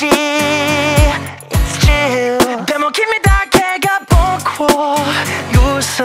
It's chill. 데모 김이 다 개가 벙커 요새